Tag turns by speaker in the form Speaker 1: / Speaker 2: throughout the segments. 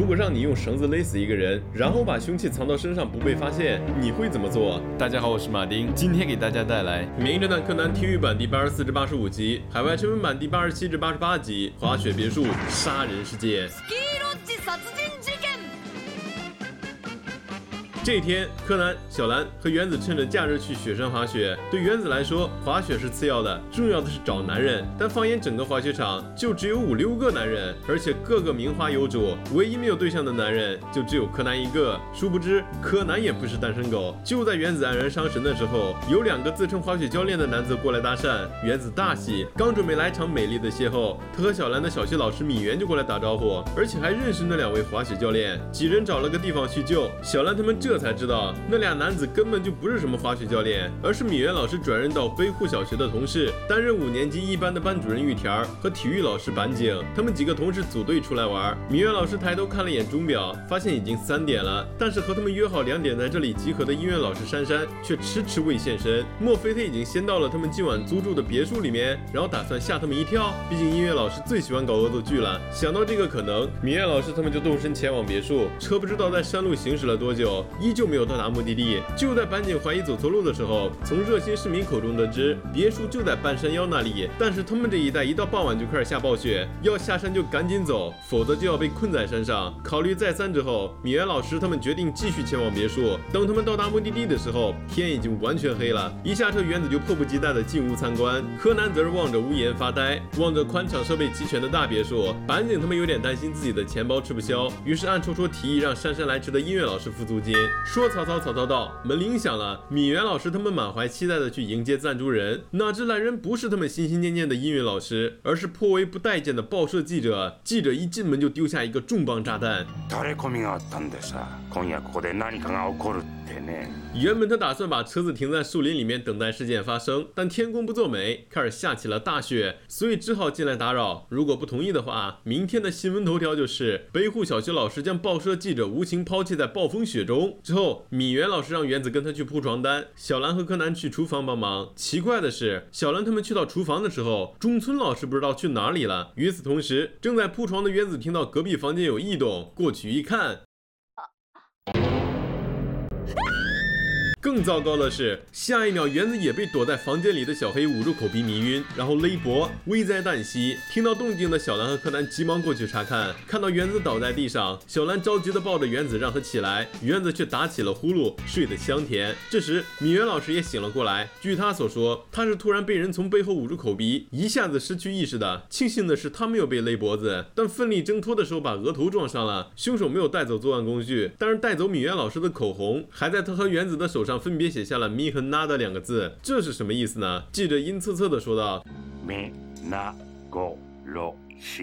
Speaker 1: 如果让你用绳子勒死一个人，然后把凶器藏到身上不被发现，你会怎么做？大家好，我是马丁，今天给大家带来《名侦探柯南》体育版第八十四至八十五集，海外中文版第八十七至八十八集，滑雪别墅杀人事件。这天，柯南、小兰和原子趁着假日去雪山滑雪。对原子来说，滑雪是次要的，重要的是找男人。但放眼整个滑雪场，就只有五六个男人，而且个个名花有主。唯一没有对象的男人，就只有柯南一个。殊不知，柯南也不是单身狗。就在原子黯然伤神的时候，有两个自称滑雪教练的男子过来搭讪，原子大喜，刚准备来场美丽的邂逅，他和小兰的小学老师米原就过来打招呼，而且还认识那两位滑雪教练。几人找了个地方叙旧，小兰他们这。这才知道，那俩男子根本就不是什么滑雪教练，而是米原老师转任到北户小学的同事，担任五年级一班的班主任玉田和体育老师板井。他们几个同事组队出来玩。米原老师抬头看了眼钟表，发现已经三点了。但是和他们约好两点在这里集合的音乐老师珊珊却迟迟未现身。莫非他已经先到了他们今晚租住的别墅里面，然后打算吓他们一跳？毕竟音乐老师最喜欢搞恶作剧了。想到这个可能，米原老师他们就动身前往别墅。车不知道在山路行驶了多久。依旧没有到达目的地。就在板井怀疑走错路的时候，从热心市民口中得知别墅就在半山腰那里。但是他们这一带一到傍晚就开始下暴雪，要下山就赶紧走，否则就要被困在山上。考虑再三之后，米原老师他们决定继续前往别墅。等他们到达目的地的时候，天已经完全黑了。一下车，原子就迫不及待地进屋参观。柯南则是望着屋檐发呆，望着宽敞、设备齐全的大别墅。板井他们有点担心自己的钱包吃不消，于是暗戳戳提议让姗姗来迟的音乐老师付租金。说曹操，曹操到，门铃响了。米原老师他们满怀期待的去迎接赞助人，哪知来人不是他们心心念念的音乐老师，而是颇为不待见的报社记者。记者一进门就丢下一个重磅炸弹。原本他打算把车子停在树林里面等待事件发生，但天公不作美，开始下起了大雪，所以只好进来打扰。如果不同意的话，明天的新闻头条就是北户小学老师将报社记者无情抛弃在暴风雪中。之后，米原老师让原子跟他去铺床单，小兰和柯南去厨房帮忙。奇怪的是，小兰他们去到厨房的时候，中村老师不知道去哪里了。与此同时，正在铺床的原子听到隔壁房间有异动，过去一看。更糟糕的是，下一秒原子也被躲在房间里的小黑捂住口鼻迷晕，然后勒脖，危在旦夕。听到动静的小兰和柯南急忙过去查看，看到原子倒在地上，小兰着急的抱着原子让他起来，原子却打起了呼噜，睡得香甜。这时米原老师也醒了过来，据他所说，他是突然被人从背后捂住口鼻，一下子失去意识的。庆幸的是他没有被勒脖子，但奋力挣脱的时候把额头撞伤了。凶手没有带走作案工具，但是带走米原老师的口红，还在他和原子的手上。分别写下了“ “me” ”和“ “na” 的两个字，这是什么意思呢？记者阴恻恻地说道。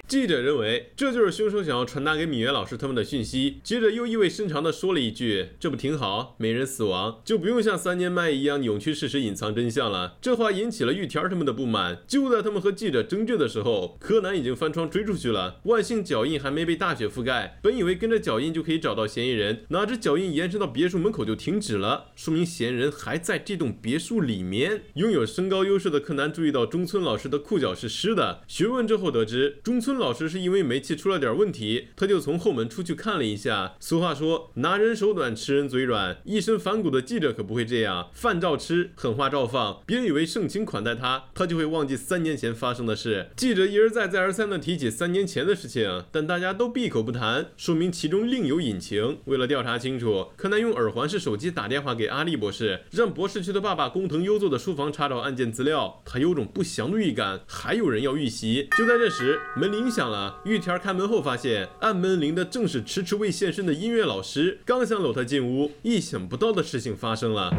Speaker 1: 记者认为这就是凶手想要传达给米原老师他们的讯息。接着又意味深长地说了一句：“这不挺好，没人死亡，就不用像三年前一样扭曲事实、隐藏真相了。”这话引起了玉田他们的不满。就在他们和记者争执的时候，柯南已经翻窗追出去了。万幸脚印还没被大雪覆盖，本以为跟着脚印就可以找到嫌疑人，哪知脚印延伸到别墅门口就停止了，说明嫌疑人还在这栋别墅里面。拥有身高优势的柯南注意到中村老师的裤脚是湿的，询问之后得知。中村老师是因为煤气出了点问题，他就从后门出去看了一下。俗话说，拿人手短，吃人嘴软。一身反骨的记者可不会这样，饭照吃，狠话照放。别人以为盛情款待他，他就会忘记三年前发生的事。记者一而再，再而三地提起三年前的事情，但大家都闭口不谈，说明其中另有隐情。为了调查清楚，柯南用耳环式手机打电话给阿笠博士，让博士去他爸爸工藤优作的书房查找案件资料。他有种不祥的预感，还有人要遇袭。就在这时。门铃响了，玉田开门后发现按门铃的正是迟迟未现身的音乐老师。刚想搂他进屋，意想不到的事情发生了。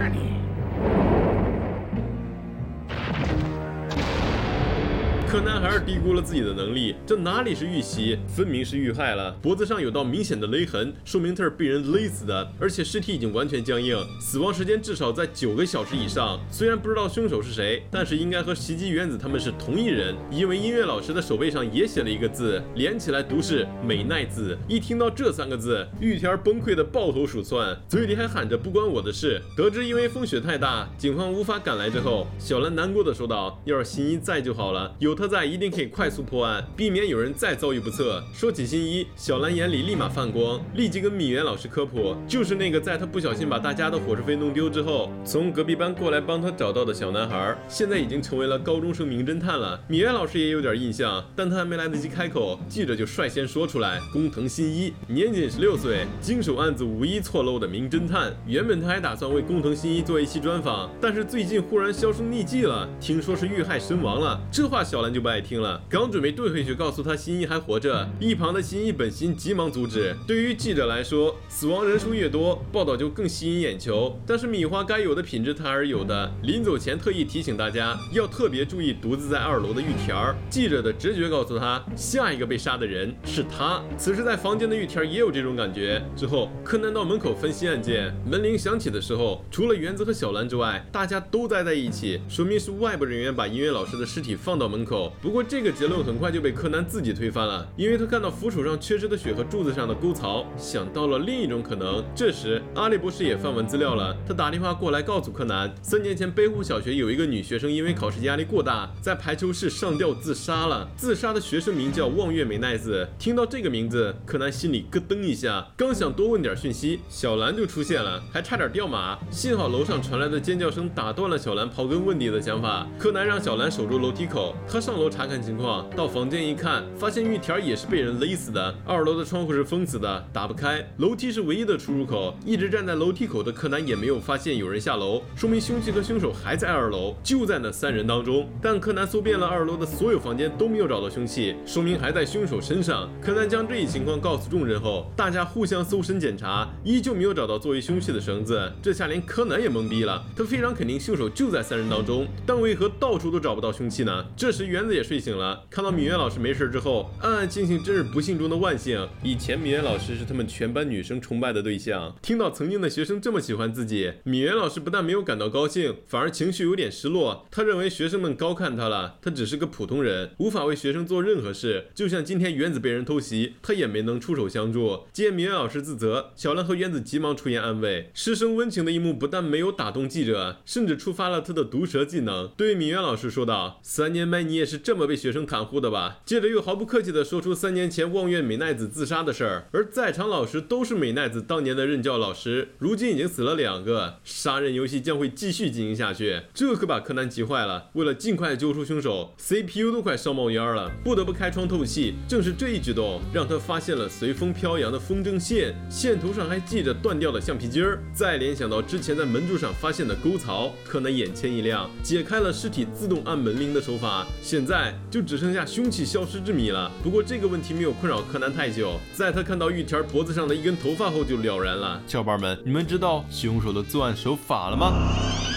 Speaker 1: 柯南还是低估了自己的能力，这哪里是遇袭，分明是遇害了。脖子上有道明显的勒痕，说明他是被人勒死的，而且尸体已经完全僵硬，死亡时间至少在九个小时以上。虽然不知道凶手是谁，但是应该和袭击原子他们是同一人，因为音乐老师的手背上也写了一个字，连起来读是美奈子。一听到这三个字，玉田崩溃的抱头鼠窜，嘴里还喊着不关我的事。得知因为风雪太大，警方无法赶来之后，小兰难过的说道：“要是新一在就好了，有。”他在，一定可以快速破案，避免有人再遭遇不测。说起新一，小兰眼里立马泛光，立即跟米原老师科普，就是那个在他不小心把大家的伙食费弄丢之后，从隔壁班过来帮他找到的小男孩，现在已经成为了高中生名侦探了。米原老师也有点印象，但他还没来得及开口，记者就率先说出来：工藤新一，年仅十六岁，经手案子无一错漏的名侦探。原本他还打算为工藤新一做一期专访，但是最近忽然销声匿迹了，听说是遇害身亡了。这话小兰就不爱听了，刚准备怼回去告诉他新一还活着，一旁的新一本心急忙阻止。对于记者来说，死亡人数越多，报道就更吸引眼球。但是米花该有的品质他还是有的，临走前特意提醒大家要特别注意独自在二楼的玉田儿。记者的直觉告诉他，下一个被杀的人是他。此时在房间的玉田也有这种感觉。之后，柯南到门口分析案件，门铃响起的时候，除了原子和小兰之外，大家都待在一起，说明是外部人员把音乐老师的尸体放到门口。不过这个结论很快就被柯南自己推翻了，因为他看到扶手上缺失的血和柱子上的沟槽，想到了另一种可能。这时，阿笠博士也翻完资料了，他打电话过来告诉柯南，三年前北湖小学有一个女学生因为考试压力过大，在排球室上吊自杀了。自杀的学生名叫望月美奈子。听到这个名字，柯南心里咯噔一下，刚想多问点讯息，小兰就出现了，还差点掉马。幸好楼上传来的尖叫声打断了小兰刨根问底的想法。柯南让小兰守住楼梯口，他上楼查看情况。到房间一看，发现玉田也是被人勒死的，二楼的窗户是封死的，打不开，楼梯是唯一的出入口。一直站在楼梯口的柯南也没有发现有人下楼，说明凶器和凶手还在二楼，就在那三人当中。但柯南搜遍了二楼的所有房间都没有找到凶器，说明还在凶手身上。柯南将这一情况告诉众人后，大家互相搜身检查，依旧没有找到作为凶器的绳子。这下连柯南也懵逼了，他非常肯定凶手就在三人当中，但为何到处都找不到凶器呢？这时原子也睡醒了，看到米原老师没事之后，暗暗庆幸真是不幸中的万幸。以前米原老师是他们全班女生崇拜的对象，听到曾经的学生这么喜欢自己，米原老师不但没有感到高兴，反而情绪有点失落。他认为学生们高看他了，他只是个普通人，无法为学生做任何事。就像今天原子被人偷袭，他也没能出手相助。见米原老师自责，小兰和原子急忙出言安慰。师生温情的一幕不但没有打动记者，甚至触发了他的毒舌技能，对米原老师说道：“三年前你也是这么被学生袒护的吧？”接着又毫不客气地说出三年前望月美奈子自杀的事儿，而在场老师都是美奈子当年的任教老师，如今已经死了两个，杀人游戏将会继续进行下去，这可把柯南急坏了。为了尽快揪出凶手，CPU 都快烧冒烟了，不得不开窗透气。正是这一举动，让他发现了随风飘扬的风筝线，线头上还系着断掉的橡皮筋儿。再联想到之前在门柱上发现的沟槽，柯南眼前一亮，解开了尸体自动按门铃的手法。现在就只剩下凶器消失之谜了。不过这个问题没有困扰柯南太久，在他看到玉田脖子上的一根头发后就了然了。小伙伴们，你们知道凶手的作案手法了吗？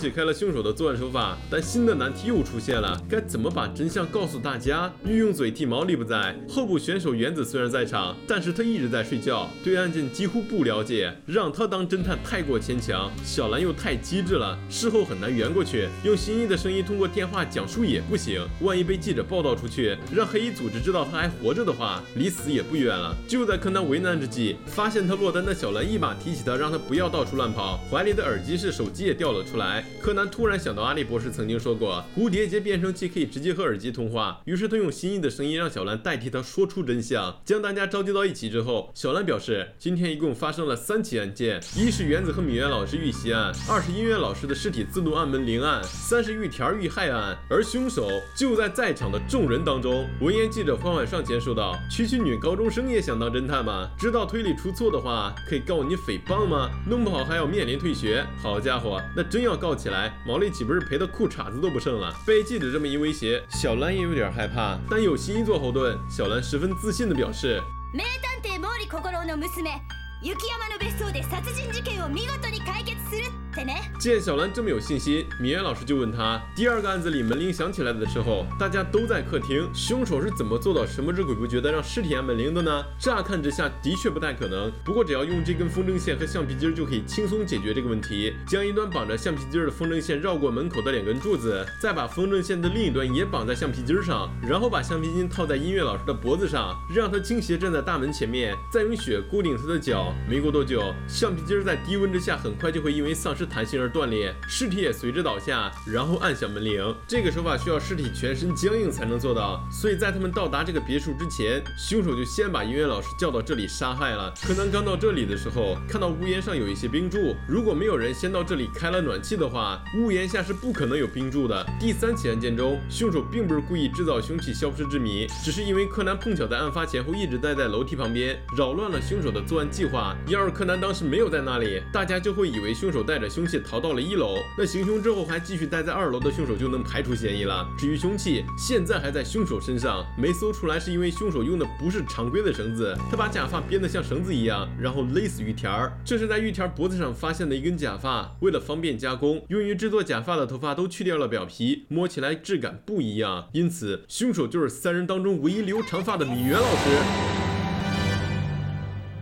Speaker 1: 解开了凶手的作案手法，但新的难题又出现了，该怎么把真相告诉大家？御用嘴替毛利不在，候补选手原子虽然在场，但是他一直在睡觉，对案件几乎不了解，让他当侦探太过牵强。小兰又太机智了，事后很难圆过去。用新一的声音通过电话讲述也不行，万一被记者报道出去，让黑衣组织知道他还活着的话，离死也不远了。就在柯南为难之际，发现他落单的小兰一把提起他，让他不要到处乱跑，怀里的耳机式手机也掉了出来。柯南突然想到，阿笠博士曾经说过，蝴蝶结变声器可以直接和耳机通话。于是他用新一的声音让小兰代替他说出真相。将大家召集到一起之后，小兰表示，今天一共发生了三起案件：一是原子和米原老师遇袭案，二是音乐老师的尸体自动按门铃案，三是玉田遇害案。而凶手就在在场的众人当中。闻言，记者缓缓上前说道：“区区女高中生也想当侦探吗？知道推理出错的话，可以告你诽谤吗？弄不好还要面临退学。好家伙，那真要告起来！”毛利岂不是赔的裤衩子都不剩了？被记者这么一威胁，小兰也有点害怕，但有新一做后盾，小兰十分自信的表示。
Speaker 2: 雪山の別荘で殺人事件を見事に解決するってね
Speaker 1: 见小兰这么有信心，米原老师就问他，第二个案子里门铃响起来的时候，大家都在客厅，凶手是怎么做到神不知鬼不觉的让尸体按门铃的呢？乍看之下的确不太可能，不过只要用这根风筝线和橡皮筋就可以轻松解决这个问题。将一端绑着橡皮筋的风筝线绕过门口的两根柱子，再把风筝线的另一端也绑在橡皮筋上，然后把橡皮筋套在音乐老师的脖子上，让他倾斜站在大门前面，再用雪固定他的脚。 没过多久，橡皮筋在低温之下很快就会因为丧失弹性而断裂，尸体也随之倒下，然后按响门铃。这个手法需要尸体全身僵硬才能做到，所以在他们到达这个别墅之前，凶手就先把音乐老师叫到这里杀害了。柯南刚到这里的时候，看到屋檐上有一些冰柱，如果没有人先到这里开了暖气的话，屋檐下是不可能有冰柱的。第三起案件中，凶手并不是故意制造凶器消失之谜，只是因为柯南碰巧在案发前后一直待在楼梯旁边，扰乱了凶手的作案计划。要是柯南当时没有在那里，大家就会以为凶手带着凶器逃到了一楼，那行凶之后还继续待在二楼的凶手就能排除嫌疑了。至于凶器，现在还在凶手身上，没搜出来是因为凶手用的不是常规的绳子，他把假发编得像绳子一样，然后勒死玉田儿。这是在玉田脖子上发现的一根假发，为了方便加工，用于制作假发的头发都去掉了表皮，摸起来质感不一样，因此凶手就是三人当中唯一留长发的米原老师。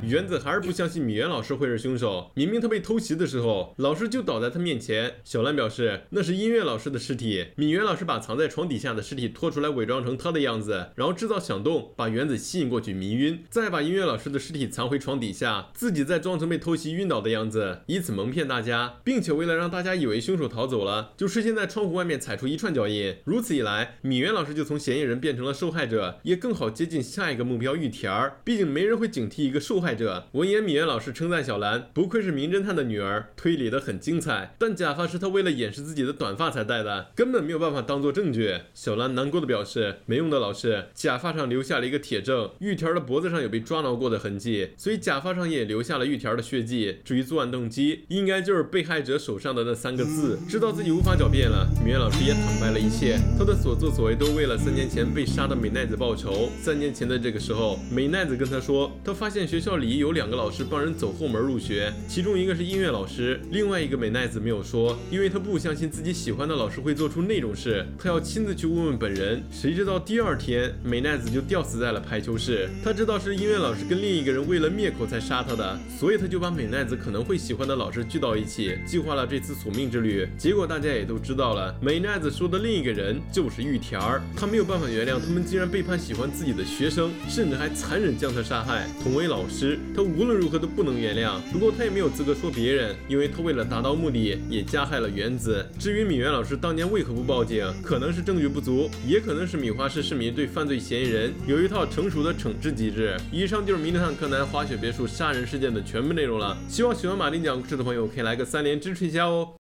Speaker 1: 原子还是不相信米原老师会是凶手。明明他被偷袭的时候，老师就倒在他面前。小兰表示那是音乐老师的尸体。米原老师把藏在床底下的尸体拖出来，伪装成他的样子，然后制造响动，把原子吸引过去迷晕，再把音乐老师的尸体藏回床底下，自己再装成被偷袭晕倒的样子，以此蒙骗大家，并且为了让大家以为凶手逃走了，就事先在窗户外面踩出一串脚印。如此一来，米原老师就从嫌疑人变成了受害者，也更好接近下一个目标玉田儿。毕竟没人会警惕一个受害者。者闻言，米原老师称赞小兰不愧是名侦探的女儿，推理的很精彩。但假发是他为了掩饰自己的短发才戴的，根本没有办法当做证据。小兰难过的表示：“没用的，老师，假发上留下了一个铁证，玉田的脖子上有被抓挠过的痕迹，所以假发上也留下了玉田的血迹。至于作案动机，应该就是被害者手上的那三个字。知道自己无法狡辩了，米原老师也坦白了一切，他的所作所为都为了三年前被杀的美奈子报仇。三年前的这个时候，美奈子跟他说，他发现学校里。有两个老师帮人走后门入学，其中一个是音乐老师，另外一个美奈子没有说，因为她不相信自己喜欢的老师会做出那种事，她要亲自去问问本人。谁知道第二天美奈子就吊死在了排球室。她知道是音乐老师跟另一个人为了灭口才杀她的，所以她就把美奈子可能会喜欢的老师聚到一起，计划了这次索命之旅。结果大家也都知道了，美奈子说的另一个人就是玉田儿。她没有办法原谅他们竟然背叛喜欢自己的学生，甚至还残忍将他杀害。同为老师。他无论如何都不能原谅，不过他也没有资格说别人，因为他为了达到目的也加害了原子。至于米原老师当年为何不报警，可能是证据不足，也可能是米花市市民对犯罪嫌疑人有一套成熟的惩治机制。以上就是《名侦探柯南：滑雪别墅杀人事件》的全部内容了。希望喜欢马丁讲故事的朋友可以来个三连支持一下哦。